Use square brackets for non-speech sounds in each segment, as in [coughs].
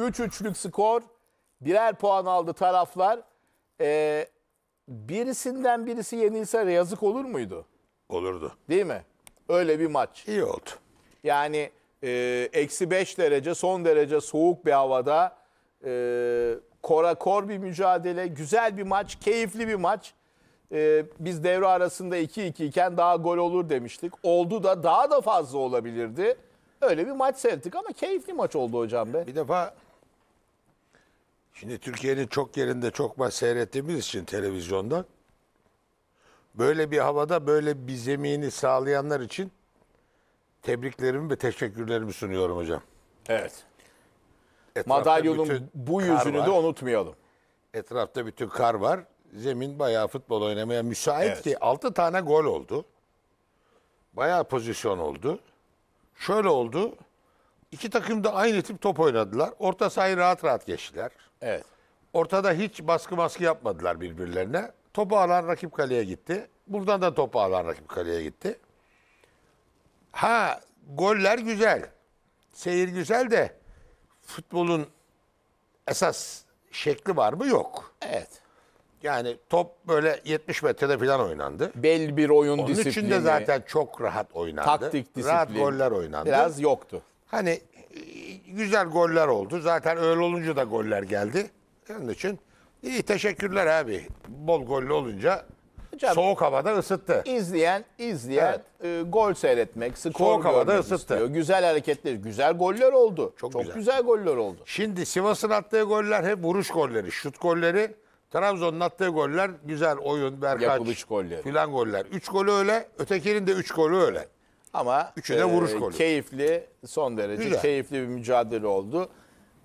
3-3'lük skor. Birer puan aldı taraflar. Ee, birisinden birisi yenilse yazık olur muydu? Olurdu. Değil mi? Öyle bir maç. İyi oldu. Yani e, eksi 5 derece son derece soğuk bir havada e, kora kor bir mücadele, güzel bir maç, keyifli bir maç. E, biz devre arasında 2-2 iken daha gol olur demiştik. Oldu da daha da fazla olabilirdi. Öyle bir maç seyrettik ama keyifli maç oldu hocam be. Bir defa şimdi Türkiye'nin çok yerinde çok maç seyrettiğimiz için televizyonda böyle bir havada böyle bir zemini sağlayanlar için tebriklerimi ve teşekkürlerimi sunuyorum hocam. Evet. Etrafta Madalyonun bütün bu kar yüzünü var. de unutmayalım. Etrafta bütün kar var. Zemin bayağı futbol oynamaya müsait Evet. ki 6 tane gol oldu. Bayağı pozisyon oldu. Şöyle oldu. İki takım da aynı tip top oynadılar. Orta sahayı rahat rahat geçtiler. Evet. Ortada hiç baskı maskı yapmadılar birbirlerine. Topu alan rakip kaleye gitti. Buradan da topu alan rakip kaleye gitti. Ha goller güzel. Seyir güzel de futbolun esas şekli var mı? Yok. Evet. Yani top böyle 70 metrede falan oynandı. Belli bir oyun Onun disiplini. için de zaten çok rahat oynandı. taktik disiplin. Rahat goller oynandı. Biraz yoktu. Hani güzel goller oldu. Zaten öyle olunca da goller geldi. Onun için iyi teşekkürler abi. Bol gollü olunca Hocam- soğuk havada ısıttı. İzleyen, izleyen e, gol seyretmek, skor Soğuk havada ısıttı. istiyor. Güzel hareketler, güzel goller oldu. Çok, Çok güzel. güzel. goller oldu. Şimdi Sivas'ın attığı goller hep vuruş golleri, şut golleri. Trabzon'un attığı goller güzel oyun, berkaç, Yapılış golleri. filan goller. Üç golü öyle, ötekinin de üç golü öyle. Ama Üçü de vuruş golü. keyifli, son derece Güzel. keyifli bir mücadele oldu.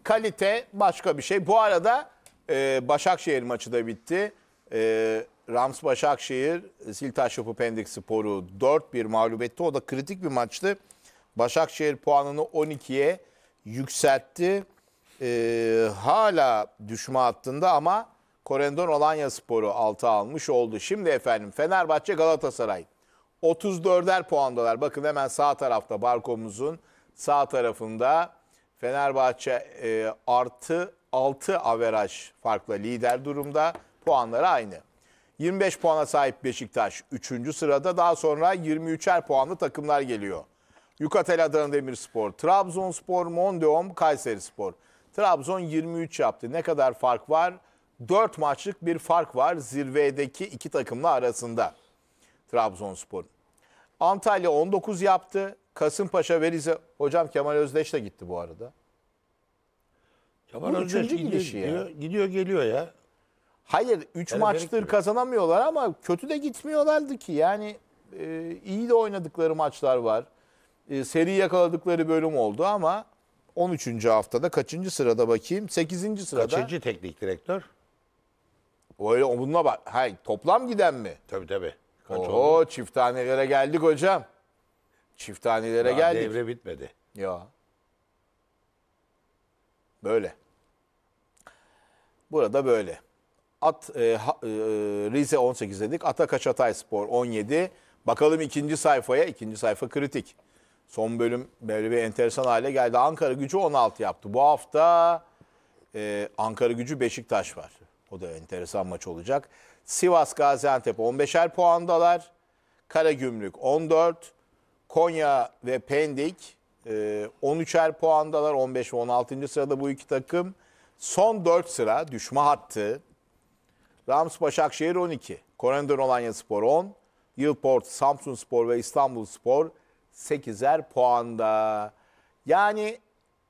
Kalite başka bir şey. Bu arada e, Başakşehir maçı da bitti. E, Rams Başakşehir, Siltaş Yapı Pendik Sporu 4-1 mağlup etti. O da kritik bir maçtı. Başakşehir puanını 12'ye yükseltti. E, hala düşme hattında ama Korendon Alanya Sporu 6 almış oldu. Şimdi efendim Fenerbahçe Galatasaray 34'er puandalar. Bakın hemen sağ tarafta barkomuzun sağ tarafında Fenerbahçe e, artı 6 averaj farkla lider durumda. Puanları aynı. 25 puana sahip Beşiktaş 3. sırada. Daha sonra 23'er puanlı takımlar geliyor. Yukatel Adana Demirspor, Trabzonspor, Mondeom, Kayserispor. Trabzon 23 yaptı. Ne kadar fark var? 4 maçlık bir fark var zirvedeki iki takımla arasında. Trabzonspor. Antalya 19 yaptı. Kasımpaşa ve Rize. Hocam Kemal Özdeş de gitti bu arada. Kemal Bu Özdeş üçüncü gidiyor, gidişi ya. gidiyor, gidiyor geliyor ya. Hayır 3 Evet, maçtır gerekmiyor. kazanamıyorlar ama kötü de gitmiyorlardı ki. Yani e, iyi de oynadıkları maçlar var. E, seri yakaladıkları bölüm oldu ama 13. haftada kaçıncı sırada bakayım? 8. sırada. Kaçıncı teknik direktör? Öyle bununla bak. Hayır toplam giden mi? Tabii tabii. Kaç oldu? Oho çift tanelere geldik hocam. Çift tanelere Daha geldik. Devre bitmedi. Ya. Böyle. Burada böyle. At e, ha- e, Rize 18 dedik. Atakaş Hatayspor 17. Bakalım ikinci sayfaya. İkinci sayfa kritik. Son bölüm böyle bir enteresan hale geldi. Ankara gücü 16 yaptı. Bu hafta e, Ankara gücü Beşiktaş var. O da enteresan maç olacak. Sivas Gaziantep 15'er puandalar. Karagümrük 14. Konya ve Pendik e, 13'er puandalar. 15 ve 16. sırada bu iki takım. Son 4 sıra düşme hattı. Rams Başakşehir 12. Korendon Alanya Spor 10. Yılport, Samsun Spor ve İstanbul Spor 8'er puanda. Yani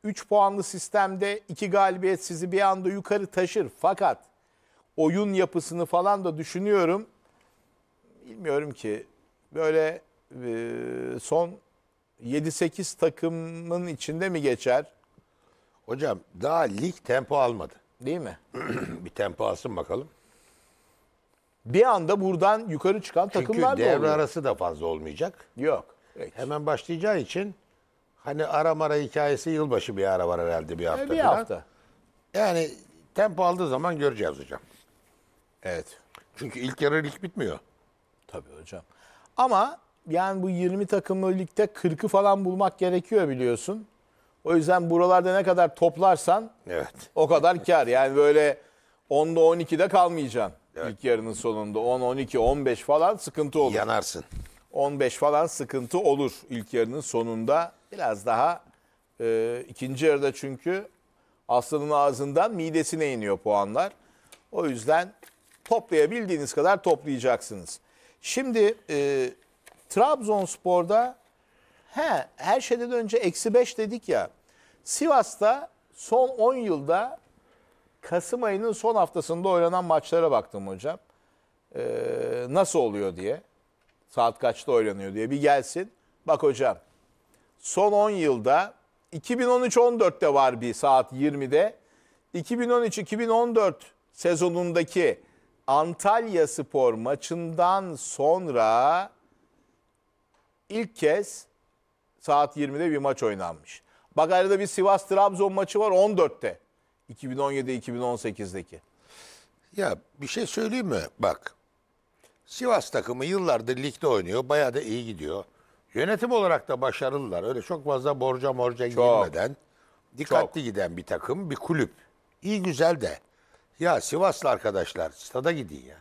3 puanlı sistemde 2 galibiyet sizi bir anda yukarı taşır. Fakat oyun yapısını falan da düşünüyorum. Bilmiyorum ki böyle e, son 7-8 takımın içinde mi geçer? Hocam daha lig tempo almadı. Değil mi? [clears throat] bir tempo alsın bakalım. Bir anda buradan yukarı çıkan Çünkü takımlar da devre oluyor. arası da fazla olmayacak. Yok. Peki. Hemen başlayacağı için hani ara mara hikayesi yılbaşı bir ara var herhalde bir hafta E, bir falan. hafta. Yani tempo aldığı zaman göreceğiz hocam. Evet. Çünkü ilk yarı lig bitmiyor. Tabii hocam. Ama yani bu 20 takımlı ligde 40'ı falan bulmak gerekiyor biliyorsun. O yüzden buralarda ne kadar toplarsan Evet. o kadar kar. Yani böyle 10'da 12'de kalmayacaksın. İlk yarının sonunda 10, 12, 15 falan sıkıntı olur. Yanarsın. 15 falan sıkıntı olur ilk yarının sonunda. Biraz daha e, ikinci yarıda çünkü aslanın ağzından midesine iniyor puanlar. O yüzden toplayabildiğiniz kadar toplayacaksınız. Şimdi e, Trabzonspor'da he, her şeyden önce eksi 5 dedik ya. Sivas'ta son 10 yılda Kasım ayının son haftasında oynanan maçlara baktım hocam. E, nasıl oluyor diye. Saat kaçta oynanıyor diye bir gelsin. Bak hocam son 10 yılda 2013-14'te var bir saat 20'de. 2013-2014 sezonundaki Antalya Spor maçından sonra ilk kez saat 20'de bir maç oynanmış. Bak arada bir Sivas Trabzon maçı var 14'te. 2017-2018'deki. Ya bir şey söyleyeyim mi? Bak. Sivas takımı yıllardır ligde oynuyor. Bayağı da iyi gidiyor. Yönetim olarak da başarılılar. Öyle çok fazla borca morca girmeden dikkatli giden bir takım, bir kulüp. İyi güzel de. Ya Sivaslı arkadaşlar stada gidin ya.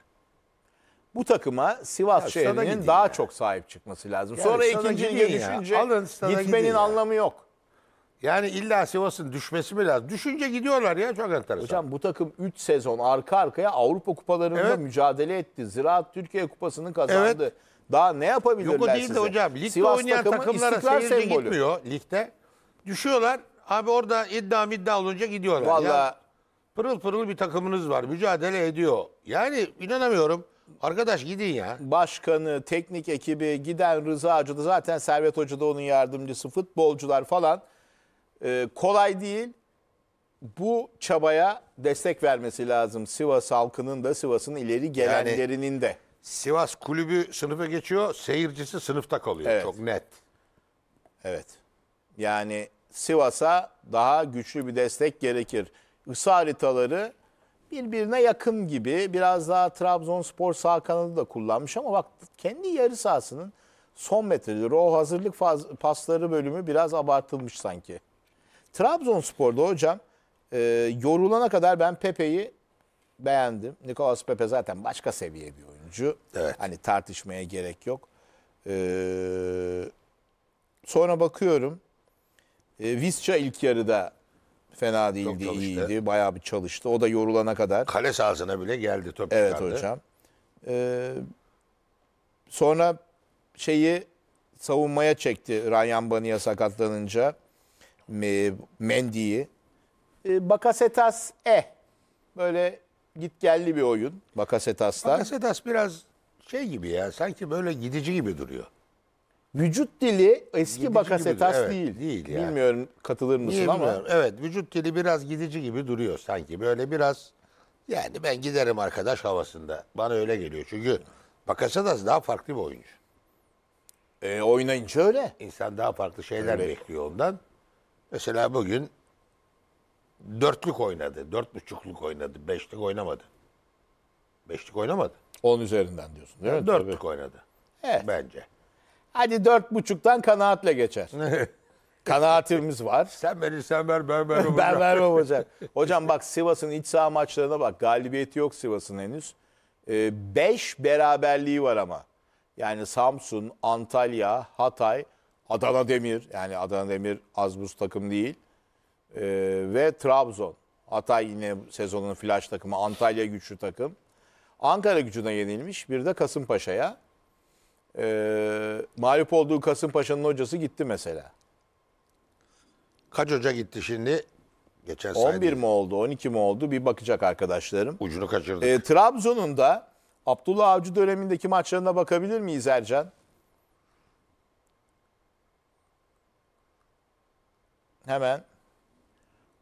Bu takıma Sivas Ya stada şehrinin gidin daha ya. çok sahip çıkması lazım. Yani Sonra stada ikinci gidin lige ya. düşünce Alın stada gidin gitmenin ya. anlamı yok. Yani illa Sivas'ın düşmesi mi lazım? Düşünce gidiyorlar ya çok enteresan. Hocam bu takım 3 sezon arka arkaya Avrupa kupalarında Evet. mücadele etti. Ziraat Türkiye kupasını kazandı. Evet. Daha ne yapabilirler Yok o değil size? de hocam. Ligde Sivas oynayan takımı takımlara istikrar seyirci sembolü. gitmiyor ligde. Düşüyorlar. Abi orada iddia iddia olunca gidiyorlar. Vallahi Ya pırıl pırıl bir takımınız var. Mücadele ediyor. Yani inanamıyorum. Arkadaş gidin ya. başkanı, teknik ekibi, giden Rıza Hoca da zaten Servet Hoca da onun yardımcısı, futbolcular falan e, kolay değil. Bu çabaya destek vermesi lazım. Sivas halkının da Sivas'ın ileri gelenlerinin de. Sivas kulübü sınıfa geçiyor. Seyircisi sınıfta kalıyor. Evet. Çok net. Evet. Yani Sivas'a daha güçlü bir destek gerekir. Isı haritaları birbirine yakın gibi. Biraz daha Trabzonspor sağ kanadı da kullanmış ama bak kendi yarı sahasının son metreleri o hazırlık faz- pasları bölümü biraz abartılmış sanki. Trabzonspor'da hocam e, yorulana kadar ben Pepe'yi beğendim. Nicolas Pepe zaten başka seviye bir oyuncu. Evet. Hani tartışmaya gerek yok. Ee, sonra bakıyorum. E, Visca ilk yarıda fena değildi, çalıştı. iyiydi. Bayağı bir çalıştı. O da yorulana kadar. Kale sahasına bile geldi top Evet çıkardı. hocam. Ee, sonra şeyi savunmaya çekti Ryan Baniya sakatlanınca Me- Mendy'yi. Ee, Bakasetas e böyle git geldi bir oyun Bakasetas'ta. Bakasetas biraz şey gibi ya. Sanki böyle gidici gibi duruyor. Vücut dili eski Gidici Bakasetas evet, değil. değil ya. Bilmiyorum katılır mısın Niye ama bilmiyorum. Evet vücut dili biraz gidici gibi duruyor sanki. Böyle biraz yani ben giderim arkadaş havasında. Bana öyle geliyor. Çünkü Bakasetas daha farklı bir oyuncu. e, oynayınca öyle. İnsan daha farklı şeyler Evet. bekliyor ondan. Mesela bugün dörtlük oynadı. Dört buçukluk oynadı. Beşlik oynamadı. Beşlik oynamadı. 10 üzerinden diyorsun değil mi? Dörtlük Tabii. oynadı. Evet. Bence. Hadi dört buçuktan kanaatle geçer. Kanaatimiz var. [laughs] Sen verirsen ver ben vermem. Ben vermem hocam. [laughs] Hocam bak Sivas'ın iç saha maçlarına bak. Galibiyeti yok Sivas'ın henüz. 5 beraberliği var ama. Yani Samsun, Antalya, Hatay, Adana Demir. Yani Adana Demir az buz takım değil. Ee, ve Trabzon. Hatay yine sezonun flash takımı. Antalya güçlü takım. Ankara gücüne yenilmiş. Bir de Kasımpaşa'ya. Ee, mağlup olduğu Kasımpaşa'nın hocası gitti mesela. Kaç hoca gitti şimdi? Geçen 11 saydı. mi oldu, 12 mi oldu bir bakacak arkadaşlarım. Ucunu kaçırdık. E, Trabzon'un da Abdullah Avcı dönemindeki maçlarına bakabilir miyiz Ercan? Hemen.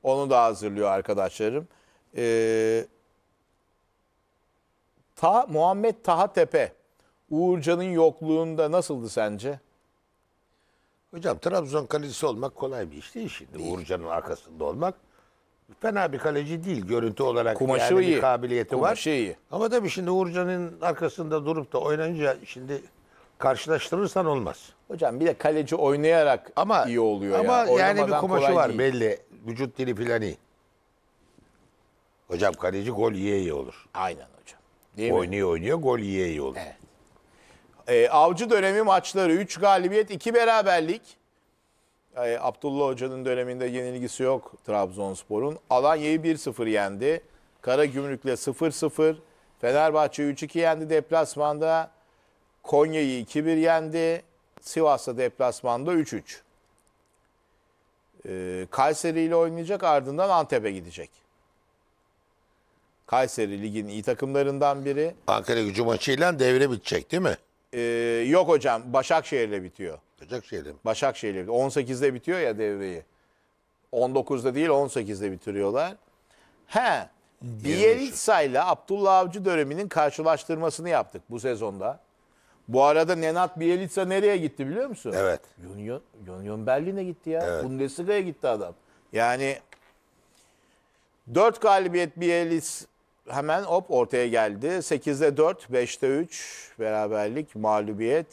Onu da hazırlıyor arkadaşlarım. E, Ta, Muhammed Taha Tepe. Uğurcan'ın yokluğunda nasıldı sence? Hocam Trabzon kalecisi olmak kolay bir iş değil şimdi. Uğurcan'ın arkasında olmak. Fena bir kaleci değil. Görüntü olarak Kumaşı yani iyi. bir kabiliyeti Kumaşı var. iyi. Ama tabii şimdi Uğurcan'ın arkasında durup da oynayınca şimdi karşılaştırırsan olmaz. Hocam bir de kaleci oynayarak Ama iyi oluyor ama ya. yani bir kumaşı var değil. belli. Vücut dili filan iyi. Hocam kaleci gol yiye iyi olur. Aynen hocam. Değil mi? Oynuyor oynuyor gol yiye iyi olur. Evet. Ee, avcı dönemi maçları 3 galibiyet 2 beraberlik. Ee, Abdullah Hoca'nın döneminde yenilgisi yok Trabzonspor'un. Alanya'yı 1-0 yendi. Karagümrük'le 0-0. Fenerbahçe 3-2 yendi deplasmanda. Konya'yı 2-1 yendi. Sivas'ta deplasmanda 3-3. Ee, Kayseri ile oynayacak ardından Antep'e gidecek. Kayseri ligin iyi takımlarından biri. Ankara gücü maçıyla devre bitecek değil mi? Ee, yok hocam Başakşehir'le bitiyor. Başakşehir'de mi? Başakşehir'le 18'de bitiyor ya devreyi. 19'da değil 18'de bitiriyorlar. He. Bielitsa ile Abdullah Avcı döneminin karşılaştırmasını yaptık bu sezonda. Bu arada Nenat Bielitsa nereye gitti biliyor musun? Evet. Union, Union Berlin'e gitti ya. Bundesliga'ya gitti adam. Yani 4 galibiyet Bielis hemen hop ortaya geldi. 8'de 4, 5'te 3 beraberlik, mağlubiyet.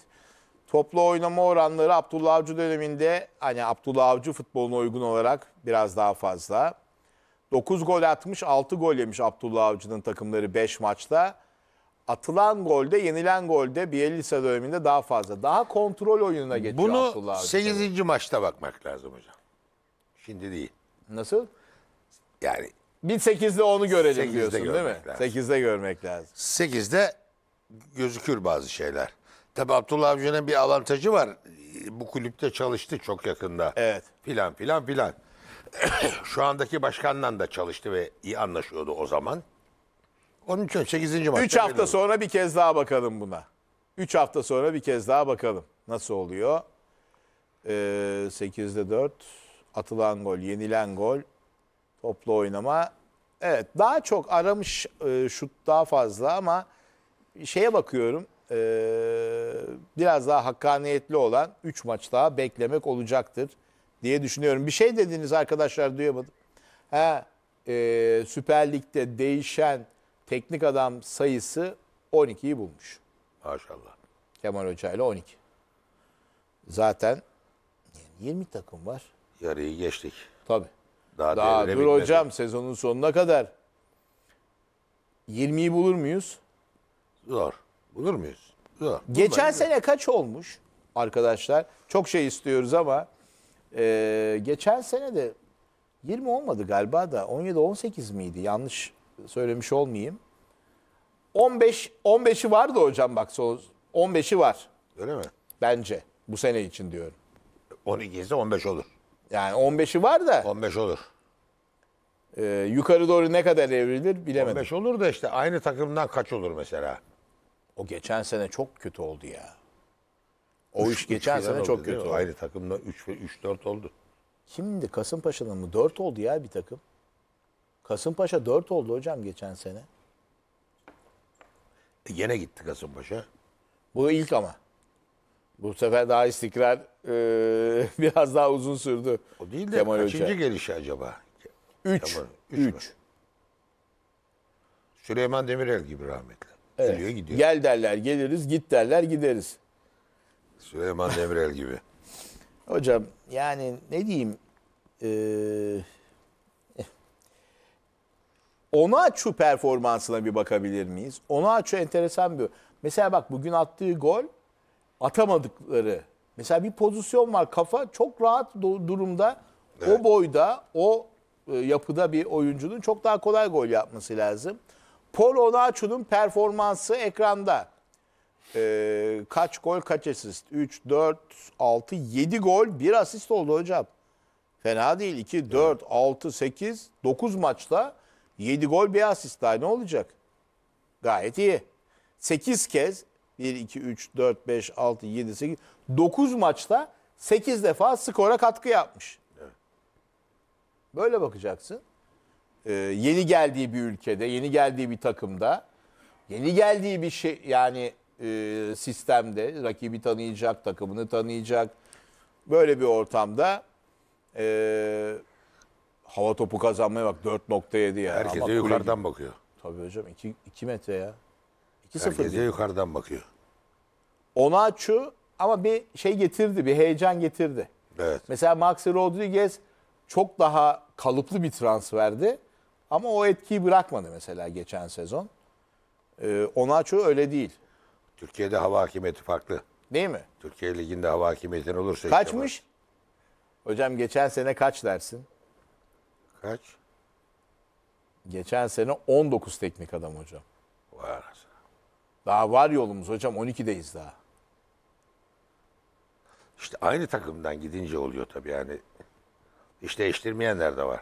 Toplu oynama oranları Abdullah Avcı döneminde hani Abdullah Avcı futboluna uygun olarak biraz daha fazla. 9 gol atmış, 6 gol yemiş Abdullah Avcı'nın takımları 5 maçta. Atılan golde, yenilen golde Bielisa döneminde daha fazla. Daha kontrol oyununa geçiyor Bunu Abdullah Avcı. 8. maçta bakmak lazım hocam. Şimdi değil. Nasıl? Yani Bir 8'de onu görelim 8'de diyorsun değil mi? görmek lazım. 8'de görmek lazım. 8'de gözükür bazı şeyler. Tabi Abdullah Avcı'nın bir avantajı var. Bu kulüpte çalıştı çok yakında. Evet. Filan filan filan. [coughs] Şu andaki başkanla da çalıştı ve iyi anlaşıyordu o zaman. Onun için 8. maçta 3 hafta olur. sonra bir kez daha bakalım buna. 3 hafta sonra bir kez daha bakalım. Nasıl oluyor? Ee, 8'de 4. Atılan gol, yenilen gol. Toplu oynama. Evet daha çok aramış e, şut daha fazla ama şeye bakıyorum. e, biraz daha hakkaniyetli olan 3 maç daha beklemek olacaktır diye düşünüyorum. Bir şey dediniz arkadaşlar duyamadım. Ha, e, Süper Lig'de değişen teknik adam sayısı 12'yi bulmuş. Maşallah. Kemal Hoca ile 12. Zaten 20 takım var. Yarıyı geçtik. Tabii. Daha, Daha dur bitmedi. hocam sezonun sonuna kadar 20'yi bulur muyuz? Zor. Bulur muyuz? Zor. Geçen Bulmayız. sene kaç olmuş arkadaşlar? Çok şey istiyoruz ama e, geçen sene de 20 olmadı galiba da 17-18 miydi? Yanlış söylemiş olmayayım. 15 15'i vardı hocam bak son 15'i var Öyle mi? bence bu sene için diyorum. 12 ise 15 olur. Yani 15'i var da 15 olur. e, yukarı doğru ne kadar evrilir bilemedim. 15 olur da işte aynı takımdan kaç olur mesela? O geçen sene çok kötü oldu ya. O iş geçen sene çok kötü oldu. Aynı takımda 3 3 4 oldu. Kimdi? Kasımpaşa'nın mı? 4 oldu ya bir takım. Kasımpaşa 4 oldu hocam geçen sene. E gene gitti Kasımpaşa. Bu ilk ama. Bu sefer daha istikrar e, [laughs] biraz daha uzun sürdü. O değil de Kemal kaçıncı Hoca. gelişi acaba? 3. Kemal, üç mü? 3. Süleyman Demirel gibi rahmetli. Geliyor gidiyor. Gel derler geliriz, git derler gideriz. Süleyman Demirel gibi. Hocam yani ne diyeyim eee Onaçu performansına bir bakabilir miyiz? Onaçu enteresan bir. Mesela bak bugün attığı gol atamadıkları. Mesela bir pozisyon var kafa çok rahat durumda. O boyda o e, yapıda bir oyuncunun çok daha kolay gol yapması lazım. Paul Onaçu'nun performansı ekranda. Ee, kaç gol kaç asist? 3, 4, 6, 7 gol 1 asist oldu hocam. Fena değil. 2, 4, 6, 8, 9 maçta 7 gol 1 asist daha ne olacak? Gayet iyi. 8 kez 1, 2, 3, 4, 5, 6, 7, 8, 9 maçta 8 defa skora katkı yapmış. Böyle bakacaksın. Ee, yeni geldiği bir ülkede, yeni geldiği bir takımda, yeni geldiği bir şey yani e, sistemde rakibi tanıyacak, takımını tanıyacak. Böyle bir ortamda e, hava topu kazanmaya bak 4.7 ya. Herkese Ama yukarıdan gibi. bakıyor. Tabii hocam 2, 2 metre ya. 2-0 Herkese diye. yukarıdan bakıyor. Onaçu ama bir şey getirdi, bir heyecan getirdi. Evet. Mesela Maxi Rodriguez çok daha kalıplı bir transferdi. Ama o etkiyi bırakmadı mesela geçen sezon. Ee, Onaçu öyle değil. Türkiye'de hava hakimiyeti farklı. Değil mi? Türkiye Ligi'nde hava hakimiyetin olursa... Kaçmış? Hocam geçen sene kaç dersin? Kaç? Geçen sene 19 teknik adam hocam. Anasını. Daha var yolumuz hocam 12'deyiz daha. İşte aynı takımdan gidince oluyor tabii yani. İş değiştirmeyenler de var.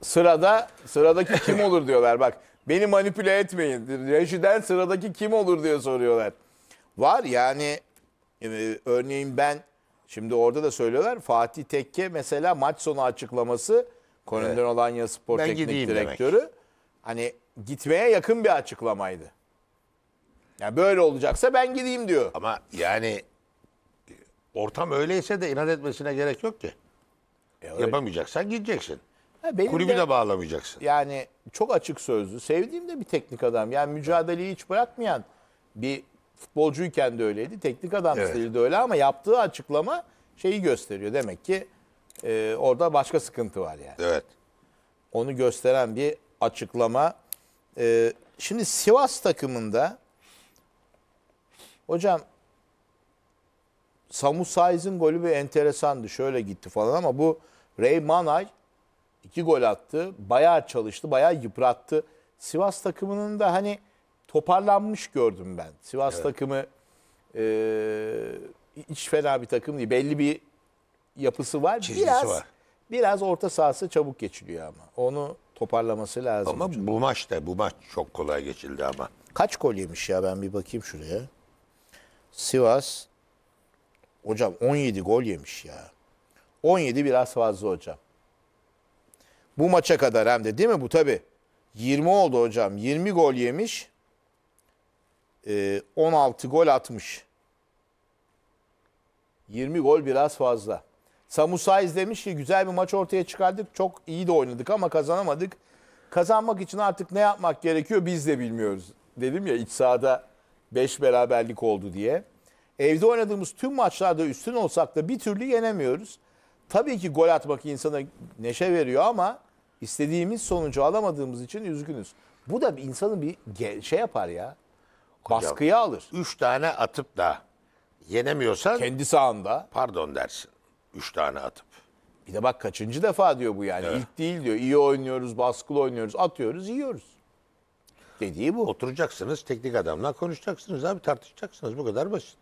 Sırada sıradaki kim olur diyorlar bak. Beni manipüle etmeyin. Rejiden sıradaki kim olur diye soruyorlar. Var yani e, örneğin ben şimdi orada da söylüyorlar Fatih Tekke mesela maç sonu açıklaması Konumdan Evet. Alanya Spor Ben Teknik gideyim demek. Direktörü hani gitmeye yakın bir açıklamaydı. Yani böyle olacaksa ben gideyim diyor. Ama yani ortam öyleyse de inat etmesine gerek yok ki. E, öyle. Yapamayacaksan gideceksin. Ha, benim Kulübü de bağlamayacaksın. yani çok açık sözlü. Sevdiğim de bir teknik adam. Yani mücadeleyi hiç bırakmayan bir futbolcuyken de öyleydi. Teknik adam Evet. stili de öyle ama yaptığı açıklama şeyi gösteriyor. Demek ki e, orada başka sıkıntı var yani. Evet. Onu gösteren bir açıklama. E, şimdi Sivas takımında hocam Samu Saiz'in golü bir enteresandı. Şöyle gitti falan ama bu Ray Manay iki gol attı. Bayağı çalıştı, bayağı yıprattı. Sivas takımının da hani toparlanmış gördüm ben. Sivas takımı e, hiç fena bir takım değil. Belli bir yapısı var. Çizgisi biraz, var. Biraz orta sahası çabuk geçiliyor ama. Onu toparlaması lazım. Ama bu maç da bu maç çok kolay geçildi ama. Kaç gol yemiş ya ben bir bakayım şuraya. Sivas hocam 17 gol yemiş ya. 17 biraz fazla hocam. Bu maça kadar hem de değil mi bu tabi. 20 oldu hocam. 20 gol yemiş. Ee, 16 gol atmış. 20 gol biraz fazla. Samu Saiz demiş ki güzel bir maç ortaya çıkardık. Çok iyi de oynadık ama kazanamadık. Kazanmak için artık ne yapmak gerekiyor biz de bilmiyoruz. Dedim ya iç sahada 5 beraberlik oldu diye. Evde oynadığımız tüm maçlarda üstün olsak da bir türlü yenemiyoruz. Tabii ki gol atmak insana neşe veriyor ama istediğimiz sonucu alamadığımız için üzgünüz. Bu da bir insanın bir şey yapar ya. Baskıya alır. Üç tane atıp da yenemiyorsan Kendi sahanda. pardon dersin. Üç tane atıp. Bir de bak kaçıncı defa diyor bu yani. İlk değil diyor. İyi oynuyoruz, baskılı oynuyoruz, atıyoruz, yiyoruz. Dediği bu. Oturacaksınız teknik adamla konuşacaksınız abi tartışacaksınız bu kadar basit.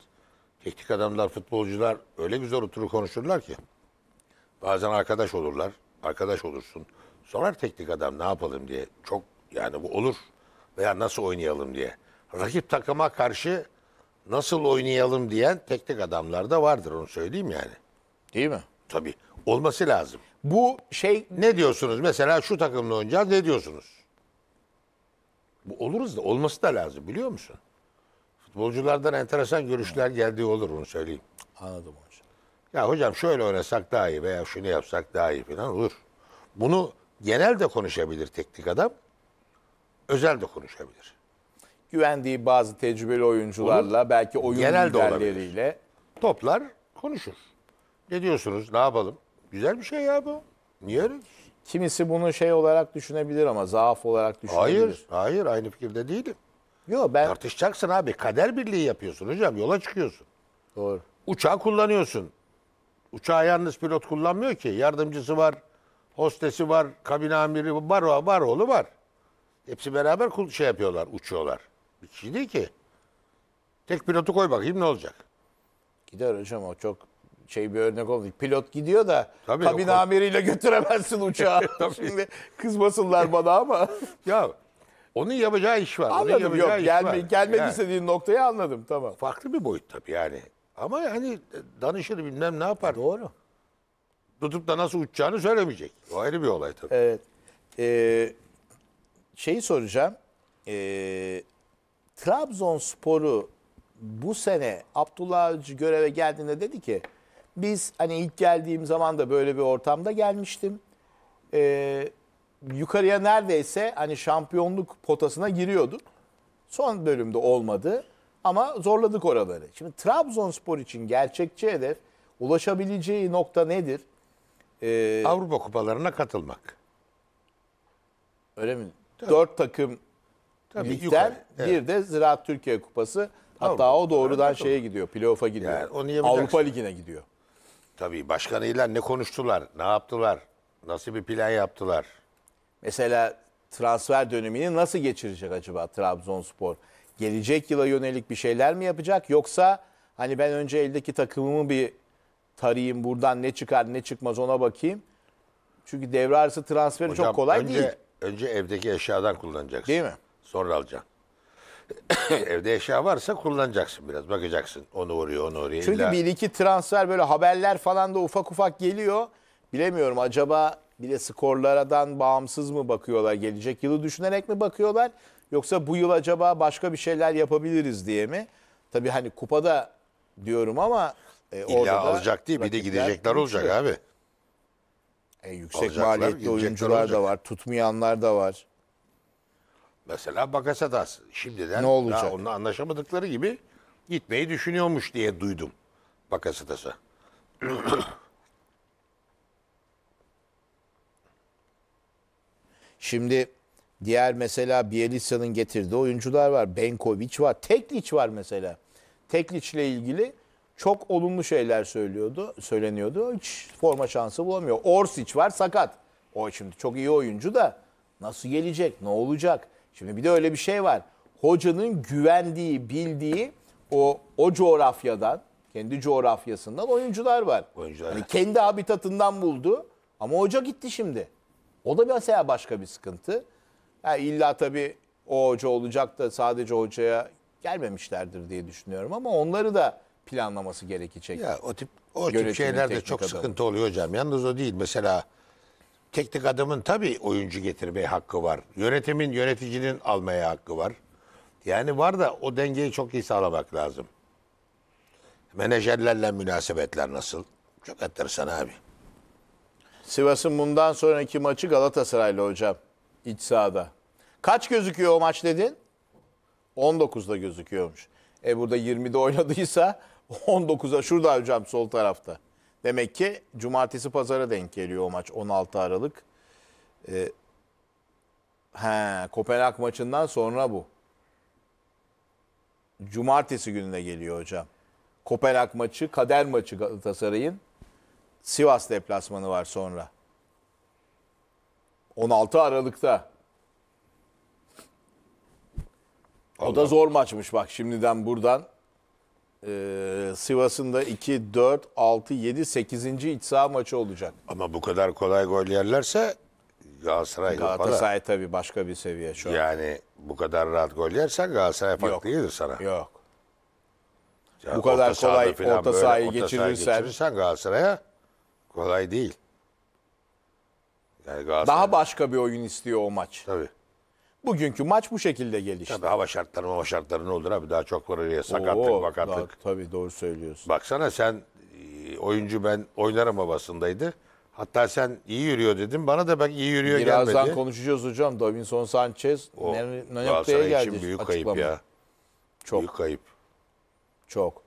Teknik adamlar futbolcular öyle güzel oturur konuşurlar ki. Bazen arkadaş olurlar. Arkadaş olursun. Sorar teknik adam ne yapalım diye. Çok yani bu olur. Veya nasıl oynayalım diye. Rakip takıma karşı nasıl oynayalım diyen teknik adamlar da vardır onu söyleyeyim yani. Değil mi? Tabii olması lazım. Bu şey Ne diyorsunuz? Mesela şu takımla oynayacağız ne diyorsunuz? Bu oluruz da olması da lazım biliyor musun? Futbolculardan enteresan görüşler geldiği olur onu söyleyeyim. anladım hocam. Ya hocam şöyle oynasak daha iyi veya şunu yapsak daha iyi falan olur. Bunu genel de konuşabilir teknik adam. Özel de konuşabilir. Güvendiği bazı tecrübeli oyuncularla belki oyun Genel de liderleriyle Toplar konuşur. Ne diyorsunuz? Ne yapalım? Güzel bir şey ya bu. Niye öyle? Kimisi bunu şey olarak düşünebilir ama zaaf olarak düşünebilir. Hayır, hayır aynı fikirde değilim. Yok ben Tartışacaksın abi. Kader birliği yapıyorsun hocam. Yola çıkıyorsun. doğru. Uçağı kullanıyorsun. Uçağı yalnız pilot kullanmıyor ki. Yardımcısı var, hostesi var, kabin amiri var, var, var oğlu var. Hepsi beraber kul- şey yapıyorlar, uçuyorlar. Bir kişi değil ki. Tek pilotu koy bakayım ne olacak? Gider hocam o çok şey bir örnek oldu. Pilot gidiyor da Tabii, kabin o- amiriyle götüremezsin [laughs] uçağı. Şimdi kızmasınlar bana ama. [laughs] Ya onun yapacağı iş var. onun anladım yapacağı yok iş gelme, var. gelmek Yani istediğin noktayı anladım tamam. Farklı bir boyut tabii yani. Ama yani danışır bilmem ne yapar. Doğru. Tutup da nasıl uçacağını söylemeyecek. O ayrı bir olay tabii. Evet. Ee, şeyi soracağım. Ee, Trabzonspor'u bu sene Abdullah Avcı göreve geldiğinde dedi ki biz hani ilk geldiğim zaman da böyle bir ortamda gelmiştim. Ee, yukarıya neredeyse hani şampiyonluk potasına giriyorduk. Son bölümde olmadı. Ama zorladık oraları. Şimdi Trabzonspor için gerçekçi hedef ulaşabileceği nokta nedir? Ee, Avrupa kupalarına katılmak. öyle mi? Dört takım Tabii, ligden yukarı, evet. bir de Ziraat Türkiye Kupası. Hatta Avrupa o doğrudan şeye gidiyor. Playoff'a gidiyor. Yani onu. Avrupa Ligi'ne gidiyor. Tabii başkanıyla ne konuştular, ne yaptılar, nasıl bir plan yaptılar. Mesela transfer dönemini nasıl geçirecek acaba Trabzonspor? Gelecek yıla yönelik bir şeyler mi yapacak yoksa hani ben önce eldeki takımımı bir tarayayım buradan ne çıkar ne çıkmaz ona bakayım. Çünkü devre arası transferi Hocam, çok kolay önce, değil. Önce evdeki eşyadan kullanacaksın. Değil mi? Sonra alacaksın. [coughs] Evde eşya varsa kullanacaksın biraz. Bakacaksın. Onu oraya, onu oraya. Çünkü İlla- bir iki transfer böyle haberler falan da ufak ufak geliyor. Bilemiyorum acaba bir de skorlardan bağımsız mı bakıyorlar? Gelecek yılı düşünerek mi bakıyorlar? Yoksa bu yıl acaba başka bir şeyler yapabiliriz diye mi? Tabii hani kupada diyorum ama e, İlla orada da alacak değil. Bir de gidecekler olacak abi. E, yüksek Alacaklar, maliyetli oyuncular olacak. da var, tutmayanlar da var. Mesela Bakasetas. Şimdiden Ne olacak? daha onunla anlaşamadıkları gibi gitmeyi düşünüyormuş diye duydum. Bakasetas'a. [clears throat] Şimdi diğer mesela Bielitsa'nın getirdiği oyuncular var. Benkovic var. Tekliç var mesela. Tekliç'le ilgili çok olumlu şeyler söylüyordu, söyleniyordu. Hiç forma şansı bulamıyor. Orsic var sakat. O şimdi çok iyi oyuncu da nasıl gelecek, ne olacak? Şimdi bir de öyle bir şey var. Hocanın güvendiği, bildiği o o coğrafyadan, kendi coğrafyasından oyuncular var. Oyuncular. Hani kendi habitatından buldu ama hoca gitti şimdi. O da mesela başka bir sıkıntı. Ha, illa tabii o hoca olacak da sadece hocaya gelmemişlerdir diye düşünüyorum ama onları da planlaması gerekecek. Ya o tip o tip Yönetimin şeyler de teknik çok adamı. sıkıntı oluyor hocam. Yalnız o değil. Mesela teknik adamın tabii oyuncu getirmeye hakkı var. Yönetimin, yöneticinin almaya hakkı var. Yani var da o dengeyi çok iyi sağlamak lazım. Menajerlerle münasebetler nasıl? Çok enteresan abi. Sivas'ın bundan sonraki maçı Galatasaray'la hocam. İç sahada. Kaç gözüküyor o maç dedin? 19'da gözüküyormuş. E burada 20'de oynadıysa [laughs] 19'a şurada hocam sol tarafta. Demek ki cumartesi pazara denk geliyor o maç 16 Aralık. E, he, Kopenhag maçından sonra bu. Cumartesi gününe geliyor hocam. Kopenhag maçı, kader maçı Galatasaray'ın. Sivas deplasmanı var sonra. 16 Aralık'ta. O da zor maçmış bak şimdiden buradan. Ee, Sivas'ın da 2, 4, 6, 7, 8. iç saha maçı olacak. Ama bu kadar kolay gol yerlerse Galatasaray Galatasaray. Tabii başka bir seviye şu an. Yani bu kadar rahat gol yersen Galatasaray farklı Yok. gelir sana. Yok. Ya Bu kadar orta sahada kolay falan orta böyle sahayı orta sahayı geçirirsen- geçirirsen Galatasaray'a kolay değil. Yani Galatasaray Daha başka bir oyun istiyor o maç. tabii. Bugünkü maç bu şekilde gelişti. Tabii hava şartları hava şartları ne olur abi daha çok var oraya sakatlık Oo, vakatlık. daha- tabii doğru söylüyorsun. Baksana sen e, oyuncu ben oynarım havasındaydı. Hatta sen iyi yürüyor dedim. Bana da bak iyi yürüyor Birazdan gelmedi. konuşacağız hocam. Davinson Sanchez O ne, ne noktaya Galatasaray geldi? için büyük açıklama. kayıp ya. Çok Büyük kayıp. çok.